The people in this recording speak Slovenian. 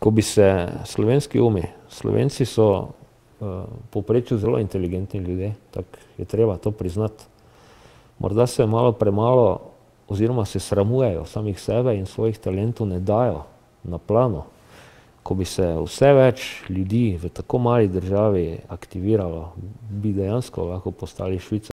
ko bi se slovenski umi, Slovenci so eh, v povprečju zelo inteligentni ljudje, tako je treba to priznati. Morda se malo premalo oziroma se sramujejo samih sebe in svojih talentov ne dajo na plano. Ko bi se vse več ljudi v tako mali državi aktiviralo, bi dejansko lahko postali Švica.